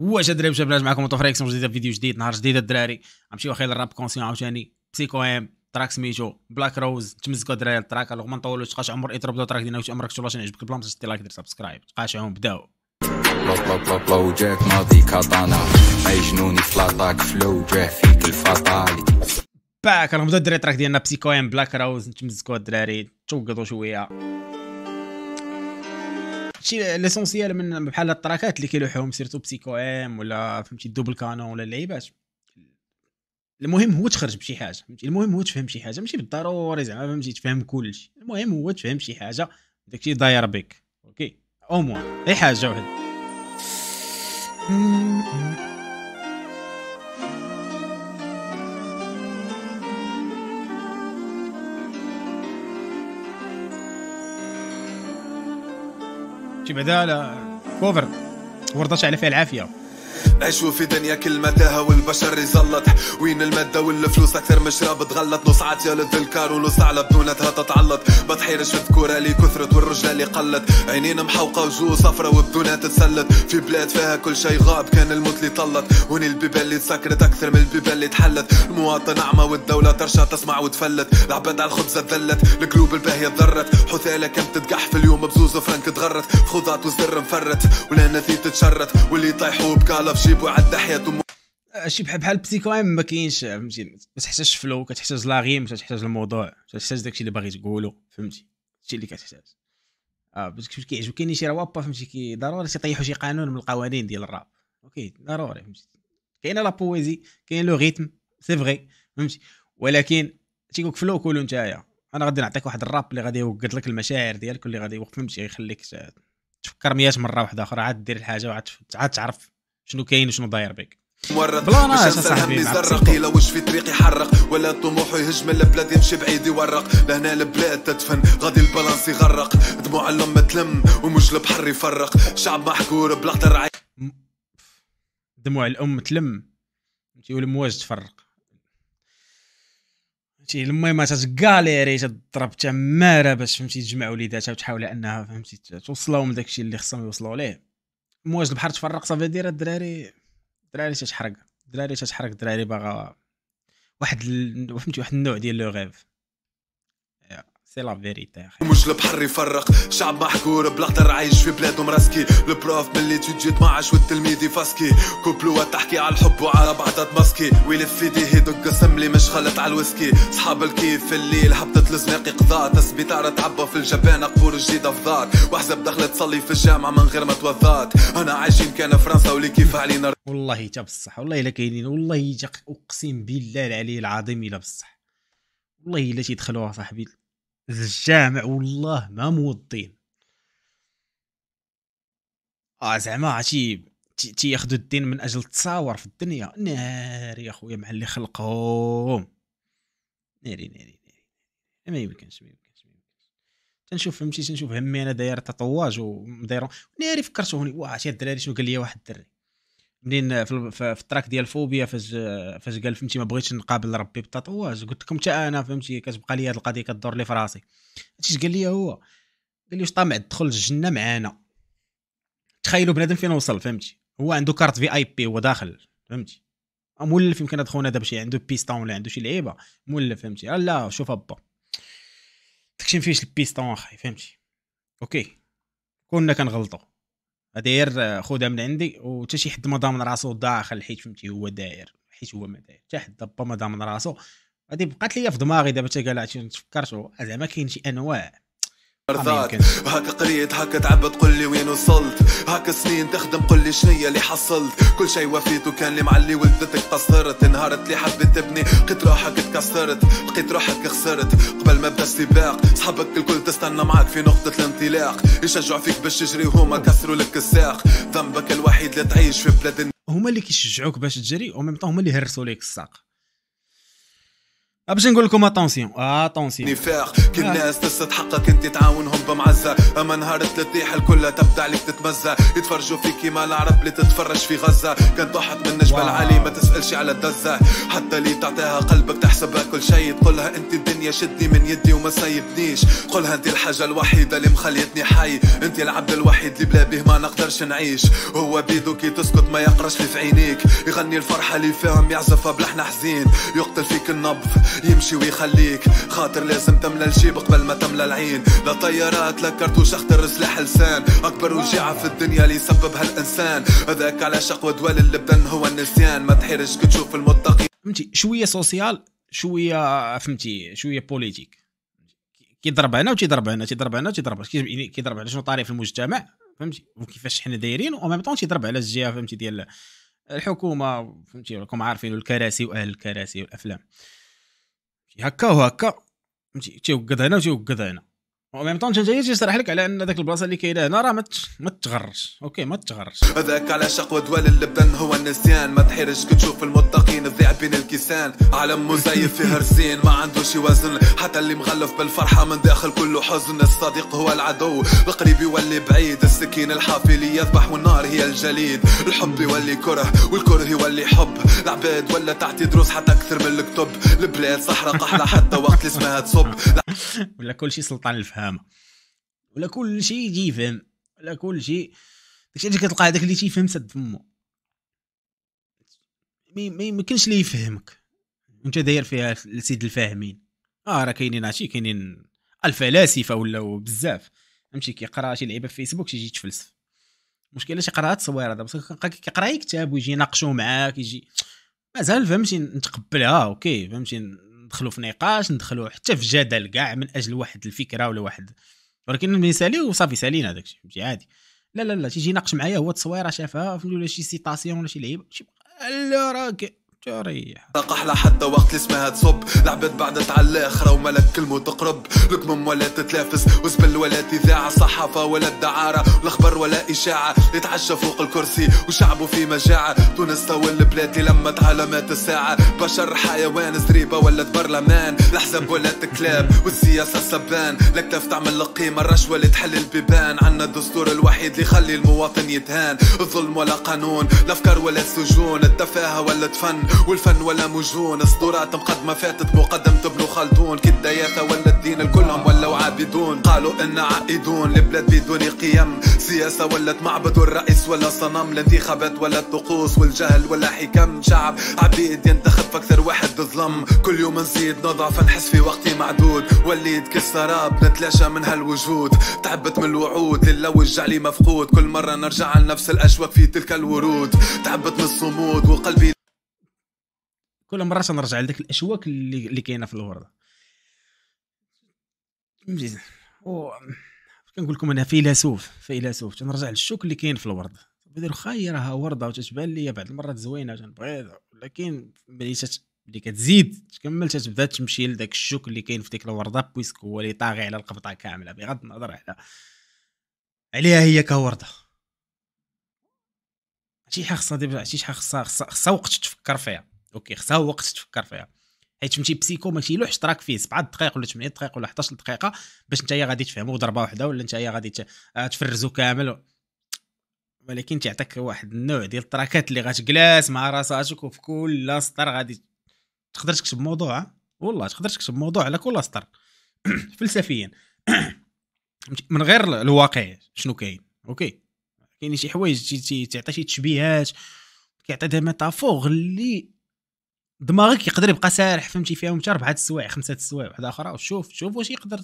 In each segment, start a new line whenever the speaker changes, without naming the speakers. واش جا دراري وجاب معكم اوتوفريكسيون جديده فيديو جديد نهار جديد الدراري نمشيو خير الراب كونسيون عاوتاني بسيكو ام تراك سميتو بلاك روز تمزكو الدراري التراك الوغ ما نطولوش تقاش عمر اضرب دو تراك ديالنا واش عمرك شو عجبك البلان باش لايك دير سبسكرايب تقاشعهم بداو جاك ماضي كاتانا اي جنوني فلو فيك الفاتاليتي باك راه الدراري التراك ديالنا بسيكو ام بلاك روز تمزكو الدراري توقضوا شويه شي ليسونسيال من بحال التراكات اللي كيلوحوهم سيرتو بسيكو ام ولا فهمتي دوبل كانون ولا اللعيبات المهم هو تخرج بشي حاجه فهمتي المهم هو تفهم شي حاجه ماشي بالضروري زعما فهمتي تفهم كلشي المهم هو تفهم شي حاجه داكشي داير بك اوكي او موان اي حاجه وحده بداله كوفر ورضت على فيها العافيه
نعيشو في دنيا كل ما تهوى البشر يزلط وين المادة والفلوس أكثر من شراب تغلط نص عاطية للذكار ونص على بدونتها تتعلط ما تحيرش كورة اللي كثرت والرجلة اللي قلت عينين محوقة وجو صفرة وبدونها تتسلط في بلاد فيها كل شي غاب كان الموت اللي طلت وني البيبان اللي تسكرت أكثر من البيبان اللي تحلت المواطن أعمى والدولة ترشا تسمع وتفلت العباد على الخبزة ذلت القلوب الباهية تضرت حثالة كم تتقح في اليوم بزوز وفرنك تغرت خضات وزر مفرت ولا نثي تتشرت واللي طايحوا بكار اعلى جيبو عدى
شي بحال بحال بسيكوام ما كاينش فهمتي ما تحتاجش فلو كتحتاج لا غيم كتحتاج الموضوع كتحتاج داكشي اللي باغي تقولو فهمتي هادشي اللي كتحتاج اه باش كاين شي روابا فهمتي كي ضروري تيطيحو شي قانون من القوانين ديال الراب اوكي ضروري فهمتي كاينه لا بويزي كاين لو ريتم سي فغي فهمتي ولكن تيقولك فلو كولو نتايا انا غادي نعطيك واحد الراب اللي غادي يوقد لك المشاعر ديالك واللي غادي يوقف فهمتي يخليك تفكر 100 مره واحده اخرى عاد دير الحاجه وعاد تعرف شنو كاين وشنو داير بك مورد باش الشمس الهم يزرق إلا وش
في طريقي حرق ولا طموحه يهجم البلاد يمشي بعيد يورق لهنا البلاد تدفن غادي البالانس يغرق دموع اللمة تلم ومش البحر يفرق شعب محكور بلا بلاحظر عي...
دموع الام تلم فهمتي والمواج تفرق فهمتي المهم ما تتكاليري تضرب تماره باش فهمتي تجمع وليداتها وتحاول انها فهمتي توصلهم داكشي اللي خصهم يوصلوا ليه مواج البحر تفرق صافي دير الدراري الدراري تتحرق الدراري تتحرق الدراري باغا واحد فهمتي واحد النوع ديال لو غيف سي لا فيريتي اخي
مش البحر يفرق شعب محكور بلاطر عايش في بلاده مراسكي البروف ملي تجيت ما عاش والتلميذ يفسكي كوبلو تحكي على الحب وعلى بعضها تمسكي ويلف في دي هيدو قسم لي مش خلط على الويسكي صحاب الكيف في الليل هبطت لزناق قضاء تسبيطار تعبى في الجبانه قبور جديده في دار واحزب دخلت تصلي في الجامعه من غير ما توضات انا عايشين كان فرنسا ولي كيف علينا
والله تا بصح والله الا كاينين والله اقسم بالله العلي العظيم الا بصح والله الا تيدخلوها صاحبي الجامع والله ما موضين اه زعما عرفتي ياخذوا الدين من اجل التصاور في الدنيا ناري يا خويا مع اللي خلقهم ناري ناري ناري ما يمكنش ما يمكنش ما يمكنش تنشوف فهمتي تنشوف همي انا داير تطواج وداير ناري فكرت هوني واه عرفتي الدراري شنو قال لي واحد الدري منين في, في التراك ديال فوبيا فاش فاش قال فهمتي ما بغيتش نقابل ربي بالتطواج قلت لكم حتى انا فهمتي كتبقى لي هذه القضيه كدور لي في راسي هادشي قال لي هو قال لي واش طامع تدخل الجنه معانا تخيلوا بنادم فين وصل فهمتي هو عنده كارت في اي بي هو داخل فهمتي مولف يمكن هاد دابا شي عنده بيستون ولا عنده شي لعيبه مولف فهمتي لا شوف ابا داكشي فيهش البيستون اخي فهمتي اوكي كنا كنغلطوا داير خذها من عندي وحتى شي حد ما ضامن راسو داخل حيت فهمتي هو داير حيت هو ما داير حتى حد دابا ما ضامن راسو غادي بقات ليا في دماغي دابا تا قالها تفكرت زعما كاين شي انواع
مرضات هاك قريت هاك تعبت قل لي وين وصلت هاك سنين تخدم قل لي شنيا اللي حصلت كل شي وفيت وكان اللي معلي ولدتك قصرت انهارت اللي حبت تبني لقيت روحك تكسرت لقيت روحك خسرت قبل ما بدا السباق صحابك الكل تستنى معاك في نقطة الانطلاق يشجعوا فيك باش تجري وهما كسروا لك الساق ذنبك الوحيد اللي تعيش في بلاد
هما اللي كيشجعوك باش تجري وميم هما اللي هرسوا لك الساق باش نقول لكم اتونسيون اتونسيون
نفاق كي الناس تستحقك انت تعاونهم بمعزه اما نهار تطيح الكل تبدا عليك تتمزه يتفرجوا فيك كيما العرب اللي تتفرج في غزه كان تحط من جبل عالي ما تسالش على الدزه حتى اللي تعطيها قلبك تحسبها كل شيء تقولها انت الدنيا شدني من يدي وما سايبنيش قولها انت الحاجه الوحيده اللي مخليتني حي انت العبد الوحيد اللي بلا بيه ما نقدرش نعيش هو بيدو كي تسكت ما يقرش في عينيك يغني الفرحه اللي فيهم يعزفها بلحن حزين يقتل فيك النبض يمشي ويخليك خاطر لازم تملى الجيب قبل ما تملى العين لا طيارات لا كرتوش اخطر سلاح لسان اكبر وجيعة في الدنيا اللي يسببها الانسان هذاك على شقوى دوال البدن هو النسيان ما تحيرش كي تشوف المتقي
فهمتي شويه سوسيال شويه فهمتي شويه بوليتيك كيضرب هنا وتيضرب هنا تيضرب هنا تيضرب كيضرب يعني على شنو طاري في المجتمع فهمتي وكيفاش حنا دايرين ميم طون تيضرب على الجهه فهمتي ديال الحكومه فهمتي راكم عارفين الكراسي واهل الكراسي والافلام هكا وهكا فهمتي تيوقد هنا وتيوقد هنا وميم طون جاي يشرح لك على ان ذاك البلاصه اللي كاينه هنا راه ما ما
تغرش
اوكي ما تغرش
هذاك على شقوة دوال اللبن هو النسيان ما تحيرش كي تشوف المتقين الضيع بين الكيسان عالم مزيف فيه رزين ما عندوش وزن حتى اللي مغلف بالفرحه من داخل كله حزن الصديق هو العدو القريب يولي بعيد السكين الحافل يذبح والنار هي الجليد الحب يولي كره والكره يولي حب العباد ولا تعطي دروس حتى اكثر من الكتب البلاد صحراء قحله حتى وقت اللي اسمها تصب
ولا كل شيء سلطان الفهم يفهمها ولا كل شيء يجي يفهم ولا كل شيء داكشي علاش كتلقى هذاك اللي تيفهم سد فمو ما يمكنش اللي يفهمك وانت داير فيها السيد الفاهمين اه راه كاينين هادشي كاينين الفلاسفه ولا بزاف فهمتي كيقرا شي لعيبه في فيسبوك تيجي يتفلسف المشكل علاش يقرا التصوير هذا بصح كيقرا كتاب ويجي يناقشو معاك يجي مازال فهمتي نتقبلها اوكي فهمتي ندخلوا في نقاش ندخلوا حتى في جدل كاع من اجل واحد الفكره ولا واحد ولكن ملي سالي وصافي سالينا داك الشيء فهمتي عادي لا لا لا تيجي يناقش معايا هو تصويره شافها ولا شي سيتاسيون ولا شي لعيبه لا راك
جارية احلى حتى وقت اسمها تصب لعبت بعدت على الاخرة وملك كلمة تقرب لكمم ولا تتلافس وزبل ولا اذاعة صحافة ولا الدعارة والخبر ولا اشاعة يتعشى فوق الكرسي وشعبه في مجاعة تونس تو البلاد لمت علامات الساعة بشر حيوان زريبة ولا برلمان الاحزاب ولا كلاب والسياسة لك الاكتاف تعمل القيمة الرشوة اللي تحل البيبان عنا الدستور الوحيد اللي يخلي المواطن يتهان الظلم ولا قانون الافكار ولا السجون التفاهة ولا تفن والفن ولا مجون صدورات مقدمة فاتت مقدمة ابن خلدون كي الدياثة ولا الدين الكلهم ولوا عابدون قالوا إن عائدون لبلاد بدون قيم سياسة ولت معبد والرئيس ولا صنم الانتخابات ولا الطقوس والجهل ولا حكم شعب عبيد ينتخب فأكثر واحد ظلم كل يوم نزيد نضعف نحس في وقتي معدود وليد كالسراب نتلاشى من هالوجود تعبت من الوعود الا وجع لي مفقود كل مرة نرجع لنفس الأشواك في تلك الورود تعبت من الصمود وقلبي
كل مره تنرجع لذاك الاشواك اللي, اللي كاينه في الورده مزيان و كنقول لكم انا فيلسوف فيلسوف تنرجع للشوك اللي كاين في الورد بدير خاي راها ورده وتتبان لي بعض المرات زوينه تنبغي ولكن ملي تت... ملي كتزيد تكمل تتبدا تمشي لذاك الشوك اللي كاين في ديك الورده بويسك هو اللي طاغي على القبطه كامله بغض النظر على عليها هي كورده شي حاجه خصها شي حاجه خصها وقت تفكر فيها اوكي خصها وقت تفكر فيها حيت فهمتي بسيكو ماشي لوحش تراك فيه 7 دقائق ولا 8 دقائق ولا 11 دقيقه باش نتايا غادي تفهمو ضربه واحده ولا نتايا غادي آه، تفرزو كامل ولكن تعطيك واحد النوع ديال التراكات اللي غتجلس مع راساتك وفي كل سطر غادي تقدر تكتب موضوع والله تقدر تكتب موضوع على كل سطر فلسفيا من غير الواقع شنو كاين اوكي كاين شي حوايج تعطي شي تشبيهات كيعطي دي ميتافور اللي دماغك يقدر يبقى سارح فهمتي فيها وانت اربعه السوايع خمسه السوايع واحده اخرى وشوف شوف واش يقدر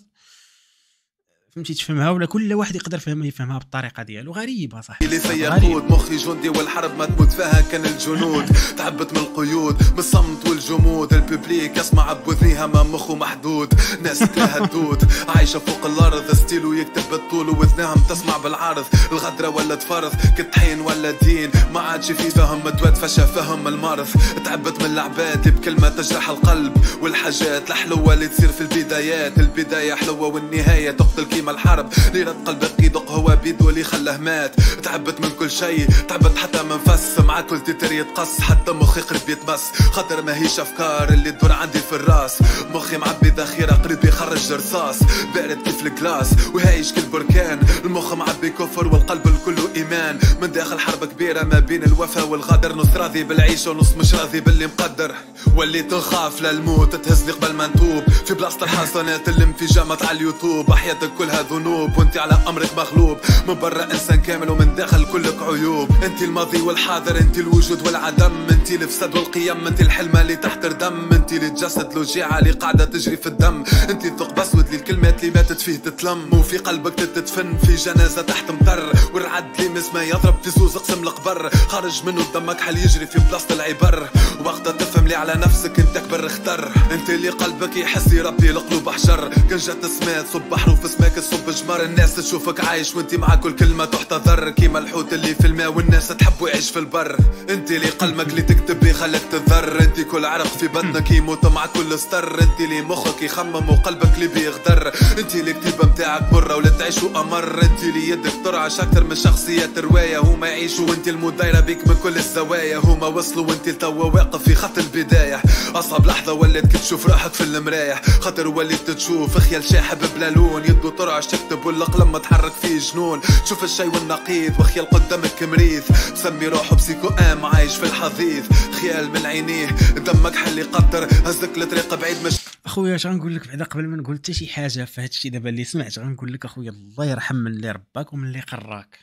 فهمتي تفهمها ولا كل واحد يقدر يفهمها يفهمها بالطريقه ديالو غريبه صح
اللي سيقود مخي جندي والحرب ما تموت فيها كان الجنود تعبت من القيود من الصمت والجمود الببليك يسمع بوذنيها ما مخه محدود ناس تهدود عايشه فوق الارض ستيلو يكتب بالطول وذنها تسمع بالعرض الغدره ولا تفرض حين ولا دين ما عادش في فهم دوات فشا فهم المرض تعبت من العباد اللي بكلمه تجرح القلب والحاجات الحلوه اللي تصير في البدايات البدايه حلوه والنهايه تقتل كيما ديما الحرب ليرة قلبك يدق هو بيدو اللي خلاه مات تعبت من كل شي تعبت حتى من فس مع كل تيتر يتقص حتى مخي قريب يتمس خاطر ماهيش افكار اللي تدور عندي في الراس مخي معبي ذخيرة قريب يخرج رصاص بارد كيف الكلاس كل كالبركان المخ معبي كفر والقلب الكل ايمان من داخل حرب كبيرة ما بين الوفا والغدر نص راضي بالعيش ونص مش راضي باللي مقدر وليت نخاف للموت تهزلي قبل ما نتوب في بلاصة الحسنات اللي انفجامات على اليوتيوب حياتك كلها ذنوب وانت على امرك مغلوب من برا انسان كامل ومن داخل كلك عيوب انت الماضي والحاضر انت الوجود والعدم انت الفساد والقيم انت الحلمة اللي تحتر دم انت اللي تجسد الوجيعة اللي قاعدة تجري في الدم انت الثقب اسود اللي الكلمات اللي ماتت فيه تتلم وفي قلبك تتدفن في جنازة تحت مطر والرعد اللي ما يضرب في زوز اقسم القبر خارج منه دمك حل يجري في بلاصة العبر وقتها تفهم لي على نفسك انت كبر اختر انت اللي قلبك يحس يربي القلوب حجر كان جات سمات صب حروف اسمك صب جمر الناس تشوفك عايش وانت مع كل كلمه تحتضر كيما الحوت اللي في الماء والناس تحب يعيش في البر انت اللي قلمك اللي تكتب لي خلك تتذر انت كل عرق في بطنك يموت مع كل ستر انت اللي مخك يخمم وقلبك اللي بيغدر انت اللي كتيبة متاعك بره ولا تعيش وامر انت اللي يدك ترعش اكثر من شخصيات روايه هما يعيشوا وانت المدايره بيك من كل الزوايا هما وصلوا وانت لتوا واقف في خط البدايه اصعب لحظه ولات كي تشوف روحك في المرايه خاطر وليت تشوف خيال شاحب بلا لون يدو بسرعة تكتب والقلم لما تحرك فيه جنون شوف الشي والنقيض وخيال قدامك مريض مسمي روحه بسيكو ام عايش في الحضيض خيال من عينيه دمك حل يقدر هزك لطريق بعيد مش
اخويا اش غنقول لك بعدا قبل ما نقول حتى شي حاجه في هذا الشيء دابا اللي سمعت غنقول لك اخويا الله يرحم من اللي رباك ومن اللي قراك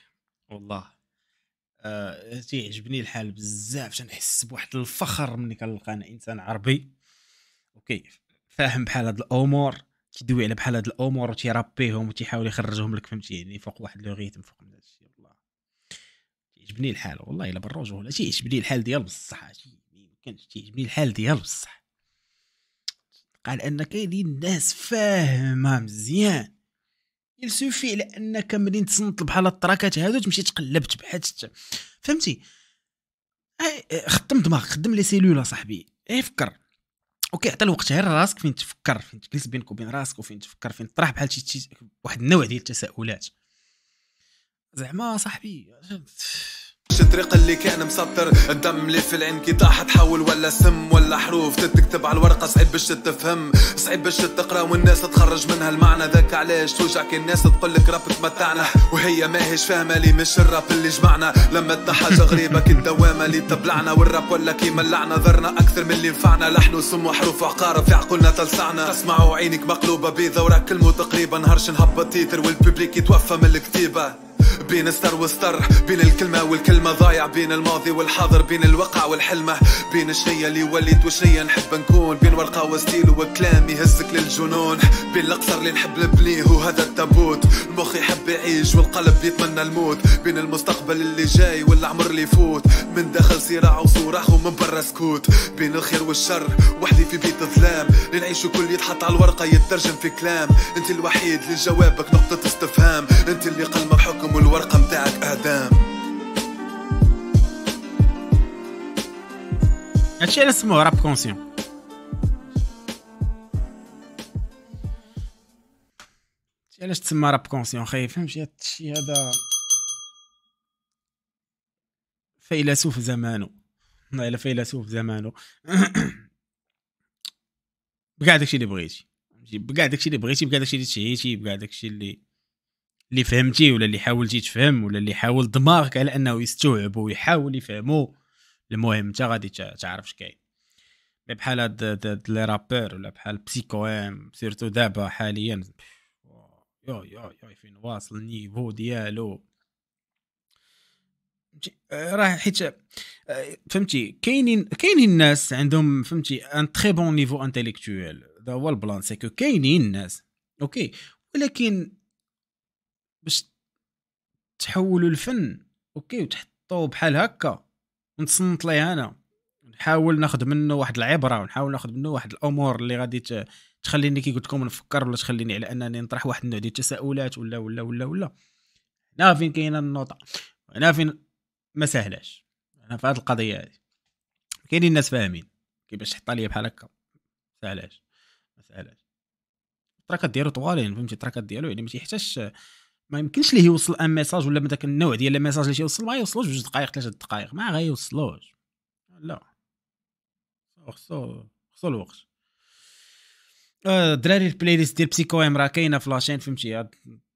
والله أه تيعجبني الحال بزاف تنحس بواحد الفخر ملي كنلقى انا انسان عربي اوكي فاهم بحال هاد الامور كيدوي على بحال هاد الامور وتيرابيهم وتيحاول يخرجهم لك فهمتي يعني فوق واحد لو ريتم فوق هادشي والله تيعجبني الحال والله الا بالرجوله تيعجبني الحال ديال بصح كانش تيعجبني الحال ديال بصح قال ان كاينين الناس فاهمه مزيان يلسوفي على انك ملي تصنت بحال التراكات هادو تمشي تقلب بحثت فهمتي خدم دماغك خدم لي سيلولا صاحبي اي فكر وكيعطي الوقت غير راسك فين تفكر فين تجلس بينك وبين راسك وفين تفكر فين تطرح بحال شي واحد النوع ديال التساؤلات
زعما صاحبي مش الطريق اللي كان مسطر الدم اللي في العين كي طاح تحول ولا سم ولا حروف تتكتب على الورقه صعيب باش تفهم صعيب باش تقرا والناس تخرج منها المعنى ذاك علاش توجع كي الناس تقول لك راب تمتعنا وهي ماهيش فاهمه لي مش الراب اللي جمعنا لما حاجه غريبه كي الدوامه اللي تبلعنا والراب ولا كي ملعنا ضرنا اكثر من اللي نفعنا لحن وسم وحروف وعقارب في عقولنا تلسعنا تسمعوا عينك مقلوبه بيضه وراك كلمه تقريبا هرش نهبط تيتر والببليك يتوفى من الكتيبه بين ستر وستر بين الكلمة والكلمة ضايع بين الماضي والحاضر بين الواقع والحلمة بين الشيء اللي وليت وشيء نحب نكون بين ورقة وستيل وكلام يهزك للجنون بين القصر اللي نحب نبنيه وهذا التابوت المخ يحب يعيش والقلب يتمنى الموت بين المستقبل اللي جاي والعمر اللي يفوت من داخل صراع وصراخ ومن برا سكوت بين الخير والشر وحدي في بيت الظلام نعيشو كل يتحط على الورقة يترجم في كلام انت الوحيد اللي جوابك نقطة استفهام انت اللي قلمك حكم والورقة متاعك اعدام
هادشي اللي سموه راب كونسيون هادشي علاش تسمى راب كونسيون خايف فهمتي هادشي هذا فيلسوف زمانو والله الا فيلسوف زمانو بكاع داكشي اللي بغيتي بكاع داكشي اللي بغيتي بكاع داكشي اللي تشهيتي بكاع داكشي اللي اللي فهمتي ولا اللي حاولتي تفهم ولا اللي حاول دماغك على انه يستوعبو ويحاول يفهمو المهم انت غادي تعرف اش كاين بحال هاد لي رابور ولا بحال بسيكو ام سيرتو دابا حاليا يو يو يو فين واصل النيفو ديالو راه حيت آه، فهمتي كاينين كاينين الناس عندهم فهمتي ان تري بون نيفو انتيليكتويل هذا هو البلان سيكو كاينين الناس اوكي ولكن باش تحولوا الفن اوكي وتحطوه بحال هكا ونتصنت ليه انا نحاول ناخذ منه واحد العبره ونحاول ناخذ منه واحد الامور اللي غادي تخليني كي قلت لكم نفكر ولا تخليني على انني نطرح واحد النوع ديال التساؤلات ولا ولا ولا ولا هنا فين كاينه النوطه هنا فين ما سهلاش انا في هذه القضيه هذه كاينين الناس فاهمين كيفاش تحط لي بحال هكا سهلاش ما سهلاش التراكات ديالو طوالين فهمتي التراكات ديالو يعني ما تيحتاجش ما يمكنش ليه يوصل ان ميساج ولا داك النوع ديال لي ميساج اللي يوصل ما يوصلوش جوج دقائق ثلاثه دقائق ما غيوصلوش لا خصو خصو الوقت آه، دراري البلاي ليست ديال بسيكو ام راه كاينه في لاشين فهمتي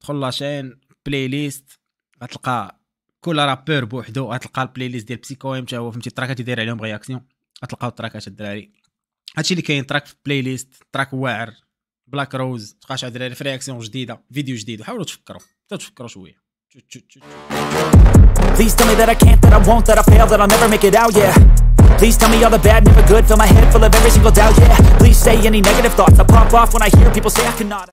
دخل لاشين بلاي ليست غتلقى كل رابور بوحدو غتلقى البلاي ليست ديال بسيكو ام هو فهمتي التراكات داير عليهم غياكسيون غتلقاو التراكات الدراري هادشي اللي كاين تراك في بلاي ليست تراك واعر بلاك روز تقاش على في رياكسيون جديده فيديو جديد وحاولوا تفكروا حتى تفكروا شويه Please tell me that I can't, that I won't, that I fail, that I'll never make it out, yeah Please tell me all the bad, never good, fill my head full of every single doubt, yeah Please say any negative thoughts, I pop off when I hear people say I cannot